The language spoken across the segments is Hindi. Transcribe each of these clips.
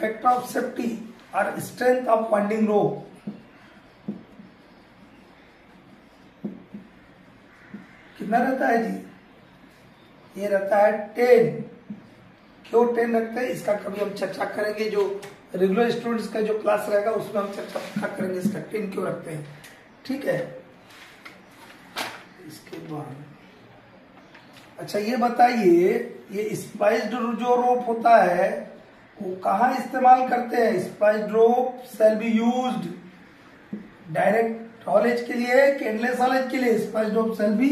फैक्टर ऑफ़ सेफ्टी और स्ट्रेंथ ऑफ़ वाइंडिंग रोप कितना रहता है जी? ये रहता है टेन क्यों टेन रखते हैं? इसका कभी हम चर्चा करेंगे जो रेगुलर स्टूडेंट्स का जो क्लास रहेगा, उसमें हम चर्चा पक्का करेंगे इसका टेन क्यों रखते हैं? ठीक है? इसके बाद। अच्छा ये बताइए, ये स्पाइस्ड जो रोप होता है वो कहाँ इस्तेमाल करते हैं? Spliced rope shall be used direct haulage के लिए केंडलेस हॉलेज के लिए spliced rope shall be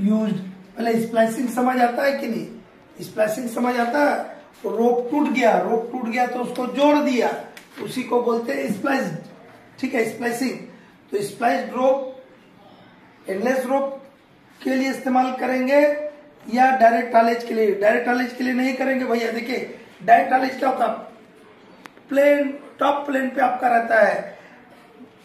used पहले स्प्लाइसिंग समझ आता है कि नहीं? स्प्लाइसिंग समझ आता है? तो रोप टूट गया रोप टूट गया तो उसको जोड़ दिया। उसी को बोलते हैं स्प्लाइस ठीक है स्प्लाइसिंग तो स्प्लाइस रोप एंडलेस रोप के लिए इस्तेमाल करेंगे या डायरेक्ट नॉलेज के लिए? डायरेक्ट नॉलेज के लिए नहीं करेंगे भैया, देखिए डायरेक्ट नॉलेज क्या होता प्लेन टॉप प्लेन पे आपका रहता है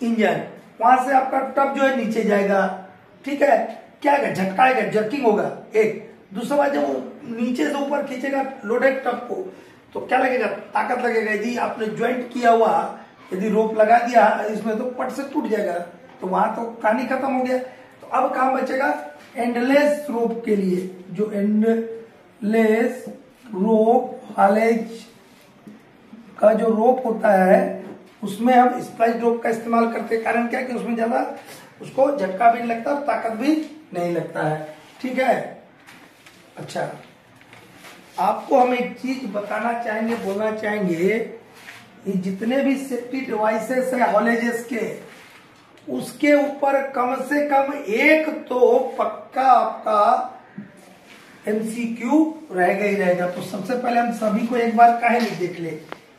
इंजन वहाँ से आपका टप जो है नीचे जाएगा। ठीक है? क्या है? झटकाएगा जर्किंग होगा। एक। दूसरा बात, जब वो नीचे से ऊपर खींचेगा लोडेड टप को। तो क्या लगेगा? ताकत लगेगा। यदि आपने ज्वाइंट किया हुआ, यदि रोप लगा दिया, इसमें तो पट से टूट जाएगा। तो वहाँ तो कहानी खत्म हो गया। तो अब कहा बचेगा एंडलेस रोप के लिए। जो एंडलेस रोप हालेज का जो रोप होता है, उसमें हम स्प्लाइस रोप का इस्तेमाल करते हैं। कारण क्या कि उसमें ज़्यादा उसको झटका भी नहीं लगता और ताकत भी नहीं लगता है। ठीक है? अच्छा। आपको हम एक चीज़ बताना चाहेंगे, बोलना चाहेंगे ये जितने भी सेफ्टी डिवाइसेस है हॉलेजेस के, उसके ऊपर कम से कम एक तो पक्का आपका एमसीक्यू रहेगा ही रहेगा तो सबसे पहले हम सभी को एक बार कहे नहीं देख ले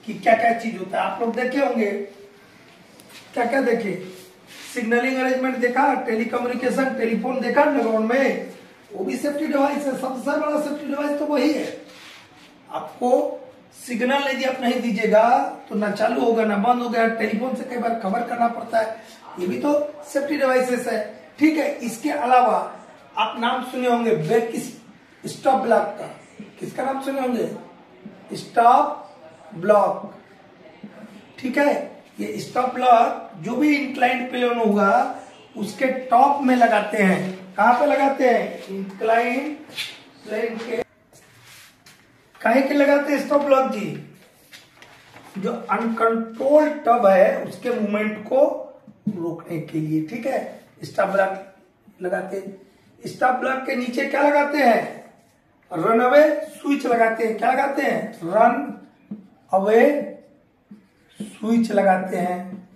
कि क्या क्या चीज़ होता है। आप लोग देखे होंगे? क्या क्या देखे? सिग्नलिंग अरेंजमेंट देखा, टेलीकम्युनिकेशन, टेलीफोन देखा ग्राउंड में? वो भी सेफ्टी डिवाइस है। सबसे बड़ा सेफ्टी डिवाइस तो वही है। आपको सिग्नल यदि आप नहीं दीजिएगा। तो ना चालू होगा, ना बंद होगा। टेलीफोन से कई बार खबर करना पड़ता है। ये भी तो सेफ्टी डिवाइसेस है। ठीक है, इसके अलावा आप नाम सुने होंगे, बैक स्टॉप ब्लॉक का। किसका नाम सुने होंगे? Stop block. ठीक है? ये स्टॉप ब्लॉक जो भी इंक्लाइंट प्लेन होगा, उसके टॉप में लगाते हैं। कहाँ पे लगाते हैं? इंक्लाइंट प्लेन के काहे के लगाते हैं स्टॉप ब्लॉक जी? जो अनकंट्रोल टब है, उसके मूवमेंट को रोकने के लिए। ठीक है? स्टॉप ब्लॉक लगाते हैं। स्टॉप ब्लॉक के नीचे क्या लगाते हैं? रन अवे स्विच लगाते हैं। क्या लगाते हैं? रन अवे स्विच लगाते हैं।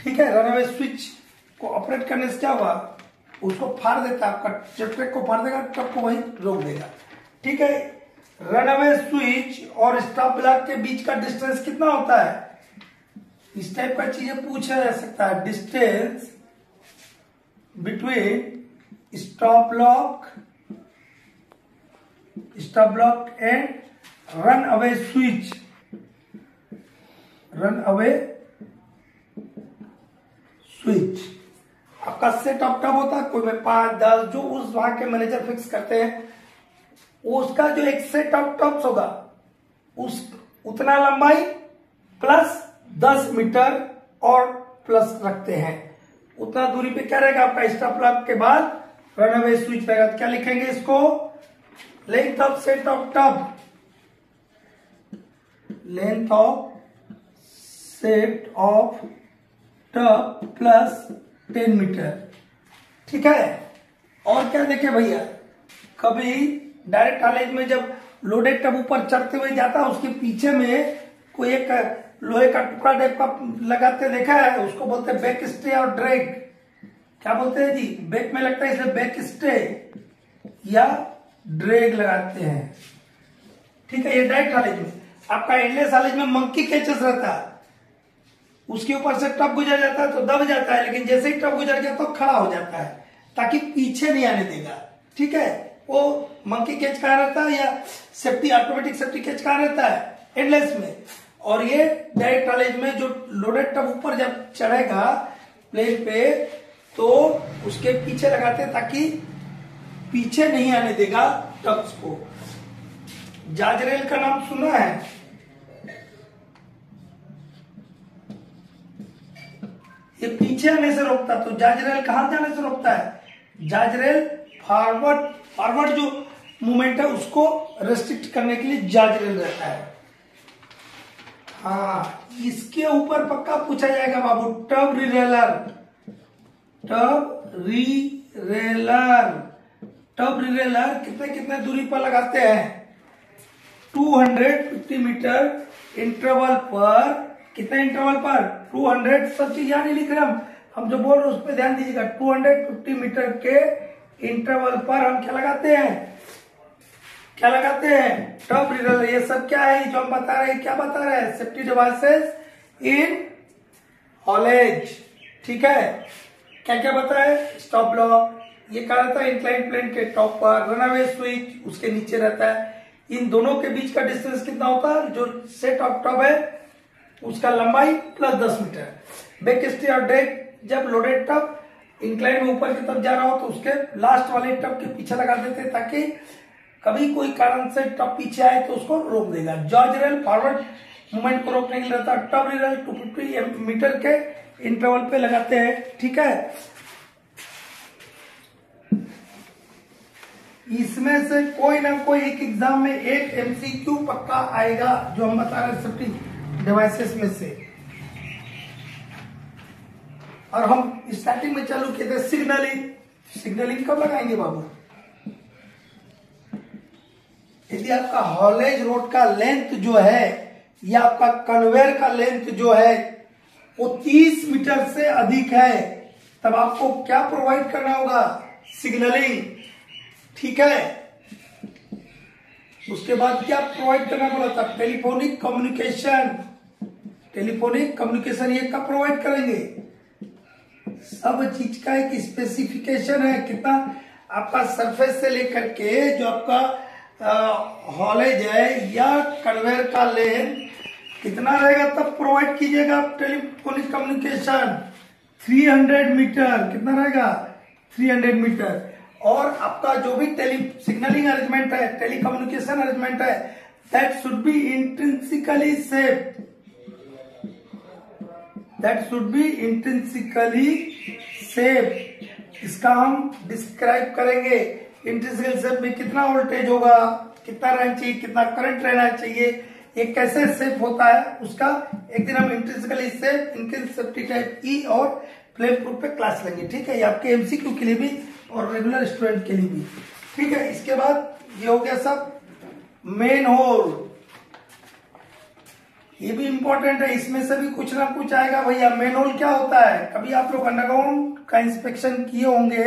ठीक है रन अवे स्विच को ऑपरेट करने से क्या हुआ? उसको फाड़ देता है, आपका जब ट्रैक को फाड़ देगा ट्रक को वहीं रोक देगा। ठीक है रन अवे स्विच और स्टॉप ब्लॉक के बीच का डिस्टेंस कितना होता है? इस टाइप का चीज़ें पूछा जा सकता है। Distance between stop block stop block and runaway switch runaway switch आपका सेट ऑफ़ टब होता है? कोई में पाँच, दस, जो उस भाग के मैनेजर फिक्स करते हैं, उसका जो एक सेट ऑफ़ टब्स होगा, उस, उतना लंबाई प्लस दस मीटर और प्लस रखते हैं। उतना दूरी पे क्या रहेगा? आपका स्टॉप लॉक के बाद रन अवे स्विच रहेगा। क्या लिखेंगे इसको? Length of set of tub length of set of tub plus ten metre ठीक है? और क्या देखे भैया? कभी डायरेक्ट कॉलेज में जब लोडेड टब ऊपर चढ़ते हुए जाता है उसके पीछे में कोई एक लोहे का टुकड़ा टाइप का लगाते देखा है? उसको बोलते हैं बैक स्टे और ड्रैग क्या बोलते हैं जी? बैक में लगता है इसलिए बैक स्टे या ड्रैग लगाते हैं। ठीक है, ये डायरेक्ट कॉलेज में आपका एंडलेस कॉलेज में मंकी कैचेस रहता है। उसके ऊपर से टब गुजर जाता है तो दब जाता है, लेकिन जैसे ही टब गुजर गया तो खड़ा हो जाता है, ताकि पीछे नहीं आने देगा। ठीक है, वो मंकी कैच कहा रहता है या सेफ्टी, ऑटोमेटिक सेफ्टी कैच कहा रहता है? एंडलेस में। और ये डायरेक्ट कॉलेज में जो लोडेड टब ऊपर जब चढ़ेगा, प्लेन पे तो उसके पीछे लगाते ताकि पीछे नहीं आने देगा टक्स को। जाजरेल का नाम सुना है? ये पीछे आने से रोकता तो जाजरेल कहाँ जाने से रोकता है? जाजरेल फॉरवर्ड फॉरवर्ड जो मूवमेंट है, उसको रेस्ट्रिक्ट करने के लिए जाजरेल रहता है। हाँ इसके ऊपर पक्का पूछा जाएगा बाबू, tub rerailer tub rerailer. Tub rerailer कितने कितने दूरी पर लगाते हैं? 250 मीटर इंटरवल पर, कितने इंटरवल पर? 200 सब चीज़ यहाँ नहीं लिख रहे हम। हम जो बोल रहे उस पर ध्यान दीजिएगा। 250 मीटर के इंटरवल पर हम क्या लगाते हैं? क्या लगाते हैं? टॉप रिडल ये सब क्या है? जो हम बता रहे हैं, क्या बता रहे हैं? सेफ्टी डिवाइसेस इन हॉलेज ठीक है? क्या क्या बता है? स्टॉप लॉक ये क्या रहता है इंक्लाइन प्लेन के टॉप पर रनअवे स्विच उसके नीचे रहता है। इन दोनों के बीच का डिस्टेंस कितना होता है? जो सेट ऑफ़ टॉप है, उसका लंबाई प्लस दस मीटर बैक स्टे और डेक जब लोडेड टप इंक्लाइन में ऊपर की तरफ़ जा रहा हो तो उसके लास्ट वाले टप के पीछे लगा देते हैं ताकि कभी कोई कारण से टप पीछे आए तो उसको रोक देगा। जॉर्ज रेल फॉरवर्ड मूवमेंट को रोकने के लिए रहता है। Tub rail two fifty metre के इंटरवल पे लगाते हैं, ठीक है? इसमें से कोई ना कोई एक एग्ज़ाम में एक एमसीक्यू पक्का आएगा जो हम बता रहे सेफ्टी डिवाइसेस में से। और हम स्टार्टिंग में चालू किए थे सिग्नलिंग सिग्नलिंग कब लगाएँगे बाबू? यदि आपका हॉलेज रोड का लेंथ जो है या आपका कन्वेयर का लेंथ जो है, वो 30 मीटर से अधिक है, तब आपको क्या प्रोवाइड करना होगा? सिग्नलिंग ठीक है? उसके बाद क्या प्रोवाइड करना बोला था? टेलीफोनिक कम्युनिकेशन टेलीफोनिक कम्युनिकेशन ये कब प्रोवाइड करेंगे? सब चीज़ का एक स्पेसिफिकेशन है। कितना? आपका सरफेस से लेकर के जो आपका हॉलेज है या कन्वेयर का लेन कितना रहेगा तब प्रोवाइड कीजिएगा आप टेलीफोनिक कम्युनिकेशन 300 मीटर कितना रहेगा? 300 मीटर और आपका जो भी टेली सिग्नलिंग अरेंजमेंट है टेलीकम्युनिकेशन अरेंजमेंट है that should be intrinsically safe that should be intrinsically safe इसका हम डिस्क्राइब करेंगे। इंटेंसिकल सेफ़ में कितना वोल्टेज होगा, कितना रहना चाहिए, कितना करंट रहना चाहिए, ये कैसे सेफ़ होता है, उसका एक दिन हम इंटेंसिकली सेफ़ इनके सेफ्टी टाइप ई और प्लेन प्रूफ पे क्लास लेंगे, ठीक है? ये आपके एमसीक्यू के लिए भी और रेगुलर स्टूडेंट के लिए भी। ठीक है, इसके बाद ये हो गया सब मेन होल ये भी इंपॉर्टेंट है, इसमें से भी कुछ ना कुछ आएगा भैया। मेन होल क्या होता है? कभी आप लोग अंडरग्राउंड का इंस्पेक्शन किए होंगे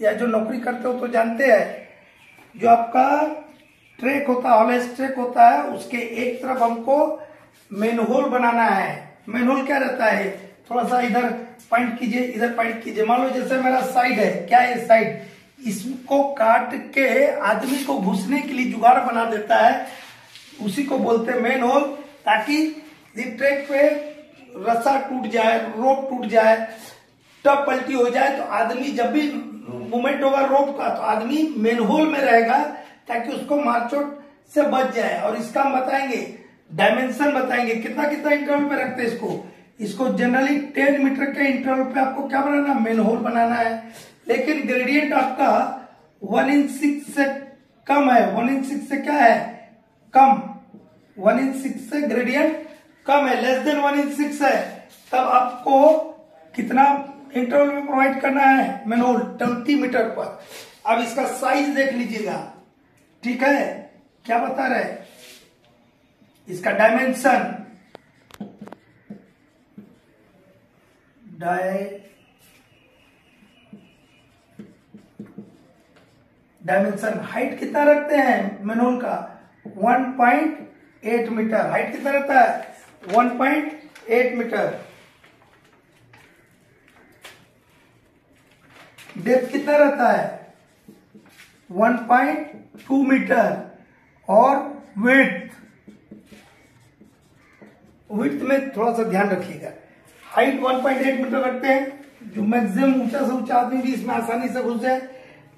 या जो नौकरी करते हो तो जानते हैं। जो आपका ट्रैक होता है हॉलेज ट्रैक होता है, उसके एक तरफ़ हमको मेन होल बनाना है। मेन होल क्या रहता है? थोड़ा सा इधर पॉइंट कीजिए, इधर पॉइंट कीजिए। मान लो जैसे मेरा साइड है, क्या है साइड इसको काट के आदमी को घुसने के लिए जुगाड़ बना देता है। उसी को बोलते हैं मेन होल ताकि ट्रैक पे रस्सा टूट जाए रोप टूट जाए, टप पलटी हो जाए तो आदमी जब भी मूवमेंट होगा रोप का तो आदमी मेन होल में रहेगा, ताकि उसको मारचोट से बच जाए। और इसका हम बताएँगे डायमेंशन बताएँगे। कितना कितना इंटरवल पे रखते हैं इसको? इसको जनरली टेन मीटर के इंटरवल पे आपको क्या बनाना मेन होल बनाना है। लेकिन ग्रेडियंट आपका वन इंच सिक्स से कम है। वन इंच सिक्स से क्या है? कम। वन इंच सिक्स से ग्रेडियंट कम है। Less than one in six है। तब आपको कितना इंटरवल में प्रोवाइड करना है? मेन होल ट्वेंटी मीटर पर। अब इसका साइज़ देख लीजिएगा। ठीक है? क्या बता रहे इसका डायमेंशन डाय डायमेंशन हाइट कितना रखते हैं? मेनोल का 1.8 मीटर हाइट कितना रहता है? 1.8 मीटर डेप्थ कितना रहता है? 1.2 मीटर और विथ विथ में थोड़ा सा ध्यान रखिएगा। हाइट 1.8 मीटर रखते हैं, जो मैक्सिमम ऊँचा से ऊँचा आदमी भी इसमें आसानी से घुस जाए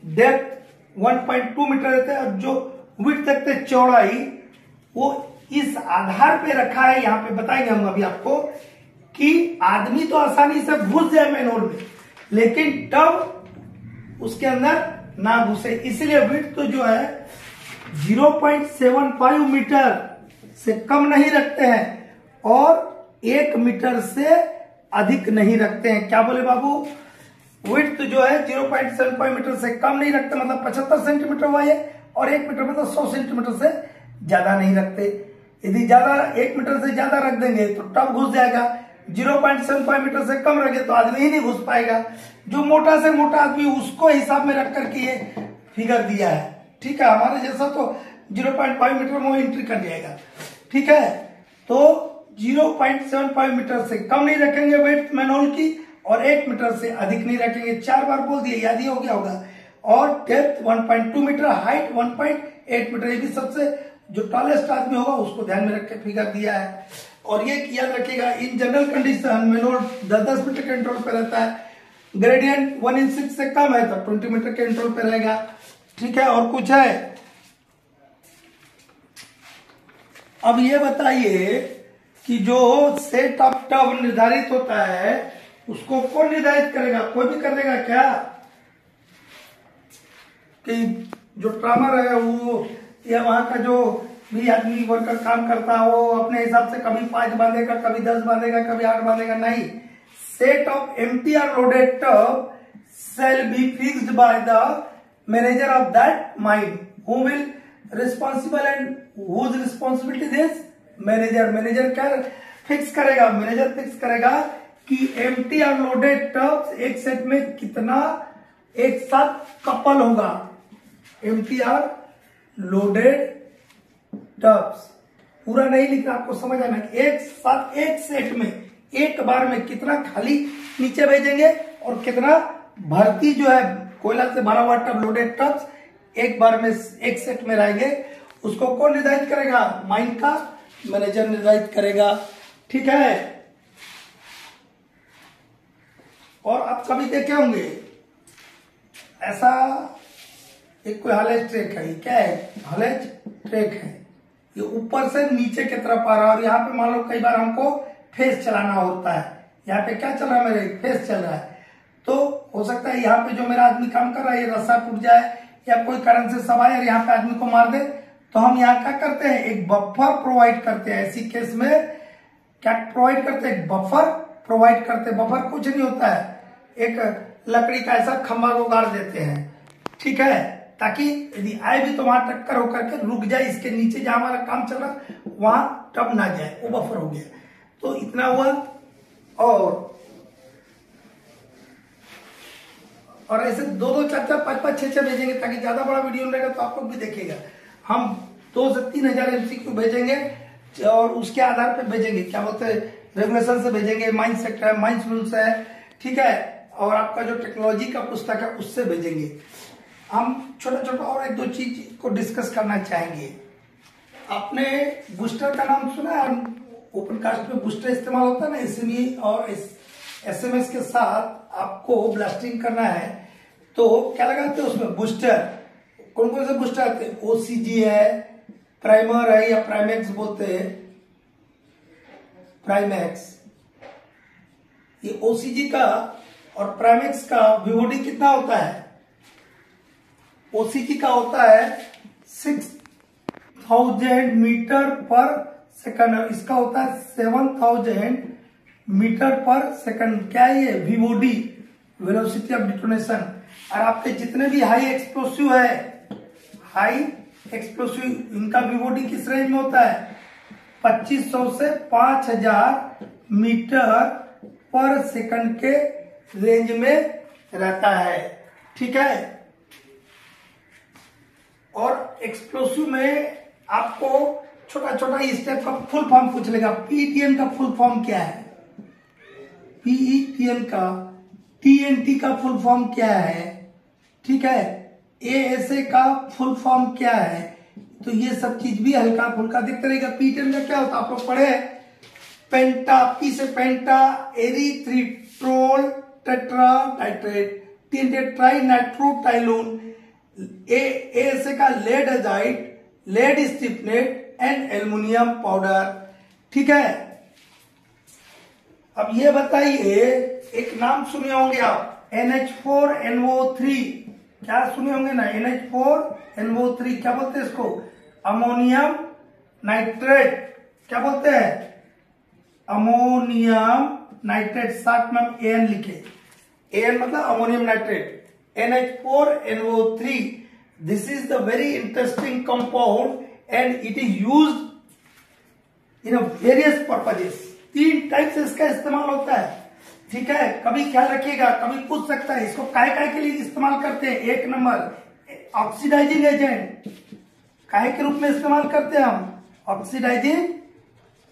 डेप्थ 1.2 मीटर रहते है, और जो विथ रखते चौड़ाई, वो इस आधार पे रखा है, यहाँ पे बताएँगे हम अभी आपको, कि आदमी तो आसानी से घुस जाए मैनोल में, लेकिन तब उसके अंदर ना घुसे। इसलिए विथ तो जो है 0.75 मीटर से कम नहीं रखते हैं, और एक मीटर से अधिक नहीं रखते हैं। क्या बोले बाबू? विथ जो है 0.75 मीटर से कम नहीं रखते मतलब 75 सेंटीमीटर हुआ है और एक मीटर मतलब 100 सेंटीमीटर से ज़्यादा नहीं रखते। यदि ज़्यादा, एक मीटर से ज़्यादा रख देंगे तो टब घुस जाएगा। 0.75 मीटर से कम रखे तो आदमी ही नहीं घुस पाएगा। जो मोटा से मोटा आदमी, उसको हिसाब में रख करके ये फिगर दिया है। ठीक है, हमारे जैसा तो 0.5 मीटर में एंट्री कर जाएगा। ठीक है तो 0.75 मीटर से कम नहीं रखेंगे वेट मैनोल की और एक मीटर से अधिक नहीं रखेंगे। चार बार बोल दिए याद ही हो गया होगा। और डेप्थ 1.2 मीटर हाइट 1.8 मीटर, ये भी सबसे जो टॉलेस्ट आदमी होगा, उसको ध्यान में रख के फिगर दिया है। और ये याद रखिएगा इन जनरल कंडीशन मेनोल दस दस मीटर के कंट्रोल पे रहता है। ग्रेडियंट वन इंच सिक्स से कम है तो ट्वेंटी मीटर के कंट्रोल पे रहेगा। ठीक है, और कुछ है? अब ये बताइए कि जो सेट ऑफ़ टब निर्धारित होता है, उसको कौन निर्धारित करेगा? कोई भी कर देगा क्या? कि जो ट्रामर है वो, या वहाँ का जो भी आदमी वर्कर काम करता हो, अपने हिसाब से कभी पाँच बांधेगा, कभी दस बांधेगा, कभी आठ बांधेगा, नहीं। Set of M T R loaded tub shall be fixed by the manager of that mine who responsible and whose responsibility this manager manager क्या फिक्स करेगा? मैनेजर फिक्स करेगा कि M T R loaded tubs एक सेट में कितना, एक साथ कपल होगा। M T R loaded tubs पूरा नहीं लिखना आपको समझ आना एक साथ, एक सेट में, एक बार में कितना खाली नीचे भेजेंगे और कितना भर्ती जो है, कोयला से भरा हुआ टब लोडेड टब्स एक बार में, एक सेट में रहेंगे। उसको कौन निर्धारित करेगा? माइंड का मैनेजर निर्धारित करेगा। ठीक है? और आप कभी देखे होंगे, ऐसा एक कोई हलेज ट्रैक है क्या है? हलेज ट्रैक है। ये ऊपर से नीचे की तरफ़ आ रहा है और यहाँ पे मान लो कई बार हमको फेस चलाना होता है। यहाँ पे क्या चल रहा है मेरे? फेस चल रहा है। तो हो सकता है यहाँ पे जो मेरा आदमी काम कर रहा है, ये रस्सा टूट जाए या कोई कारण से सवाए और यहाँ पे आदमी को मार दे। तो हम यहाँ क्या करते हैं? एक बफर प्रोवाइड करते हैं। ऐसी केस में क्या प्रोवाइड करते हैं? बफर प्रोवाइड करते हैं। बफर कुछ नहीं होता है। एक लकड़ी का ऐसा खंभा को गाड़ देते हैं। ठीक है? ताकि यदि आए भी तो वहाँ टक्कर होकर के रुक जाए, इसके नीचे जहाँ हमारा काम चल रहा वहाँ टब ना जाए। वो बफर हो गया। तो इतना हुआ। और और ऐसे दो दो चार चार पाँच पाँच छह छह भेजेंगे ताकि ज़्यादा बड़ा वीडियो रहेगा तो आप लोग भी देखेगा हम दो से तीन हज़ार एमसीक्यू भेजेंगे और उसके आधार पर भेजेंगे। क्या बोलते हैं? रेगुलेशन से भेजेंगे माइंड सेक्टर है माइंड रूल्स है, ठीक है? और आपका जो टेक्नोलॉजी का पुस्तक है, उससे भेजेंगे। हम छोटा छोटा और एक दो चीज़ को डिस्कस करना चाहेंगे। आपने बूस्टर का नाम सुना है? ओपन कास्ट में बूस्टर इस्तेमाल होता है ना? एसएमई और एसएमएस के साथ आपको ब्लास्टिंग करना है। तो क्या लगाते हैं उसमें? बूस्टर कौन कौन से बूस्टर आते हैं? ओसीजी है प्राइमर है या प्राइमेक्स बोलते हैं? प्राइमैक्स ये ओसीजी का और प्राइमेक्स का वीओडी कितना होता है? ओसीजी का होता है six thousand metre per second इसका होता है seven thousand metre per second क्या ये वीओडी वेलोसिटी ऑफ़ डिटोनेशन और आपके जितने भी हाई एक्सप्लोसिव है हाई एक्सप्लोसिव इनका वीओडी किस रेंज में होता है? 2500 से 5000 मीटर पर सेकंड के रेंज में रहता है। ठीक है? और एक्सप्लोसिव में आपको छोटा छोटा स्टेप का फुल फॉर्म पूछ लेगा। पीटीएन का फुल फॉर्म क्या है? पीईटीएन का टीएनटी का फुल फॉर्म क्या है? ठीक है? एएसए का फुल फॉर्म क्या है? तो ये सब चीज़ भी हल्का फुल्का दिखता रहेगा पीटीएन का क्या होता है? आप लोग पढ़े पेंटा पी से पेंटा एरिथ्रिट्रोल टेट्रा नाइट्रेट तीन ट्राई नाइट्रोटाइलोन ए से का lead azide lead styphnate and aluminium powder ठीक है? अब ये बताइए, एक नाम सुने होंगे आप NH4NO3 क्या सुने होंगे ना? NH4NO3 क्या बोलते हैं इसको? अमोनियम नाइट्रेट क्या बोलते हैं? अमोनियम नाइट्रेट साथ में हम एन लिखे। एन मतलब ammonium nitrate NH4NO3 this is the very interesting compound and it is use in various purposes तीन टाइप से इसका इस्तेमाल होता है। ठीक है? कभी ख्याल रखिएगा, कभी पूछ सकता है, इसको काय काय के लिए इस्तेमाल करते हैं? एक नंबर ऑक्सीडाइजिंग एजेंट काय के रूप में इस्तेमाल करते हैं हम? ऑक्सीडाइजिंग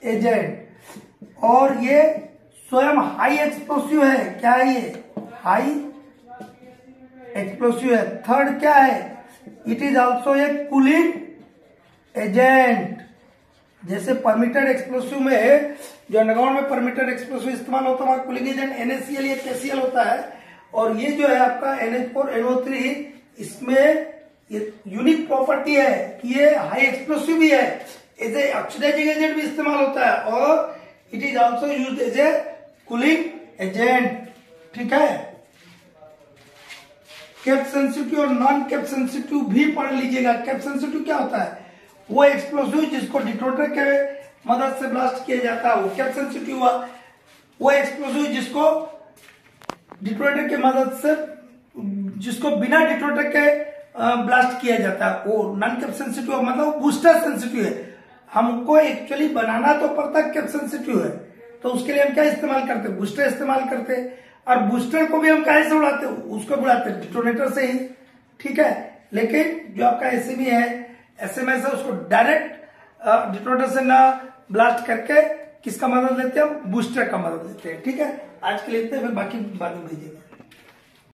एजेंट और ये स्वयं हाई एक्सप्लोसिव है, क्या है ये? हाई एक्सप्लोसिव है। थर्ड क्या है? It is also a cooling agent जैसे परमिटेड एक्सप्लोसिव में जो अंडरग्राउंड में परमिटेड एक्सप्लोसिव इस्तेमाल होता है, वहाँ कूलिंग एजेंट एनएससीएल या केसीएल होता है। और ये जो है आपका एनएच फोर एनओ थ्री इसमें यूनिक प्रॉपर्टी है कि ये हाई एक्सप्लोसिव भी है। एज ए ऑक्सीडाइजिंग एजेंट भी इस्तेमाल होता है और it is also use as a cooling agent ठीक है? कैप सेंसिटिव और नॉन कैप सेंसिटिव भी पढ़ लीजिएगा। कैप सेंसिटिव क्या होता है? वो एक्सप्लोसिव जिसको डिटोटर के मदद से ब्लास्ट किया जाता है, वो कैप सेंसिटिव हुआ? वो एक्सप्लोसिव जिसको डिटोटर के मदद से, जिसको बिना डिटोटर के ब्लास्ट किया जाता है, वो नॉन कैप सेंसिटिव मतलब बूस्टर सेंसिटिव है। हमको एक्चुअली बनाना तो पड़ता कैप सेंसिटिव है तो उसके लिए हम क्या इस्तेमाल करते हैं? बूस्टर इस्तेमाल करते हैं, और बूस्टर को भी हम कैसे से उड़ाते उसको बुलाते डिटोनेटर से ही, ठीक है? लेकिन जो आपका एसएमई है एसएमएस है उसको डायरेक्ट डिटोनेटर से ना ब्लास्ट करके किसका मदद लेते हैं? हम बूस्टर का मदद लेते हैं, ठीक है? आज के लिए इतने फिर बाकी बाद में भेजेंगे।